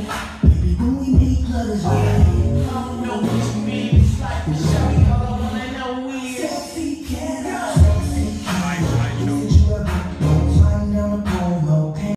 Baby, do we need letters?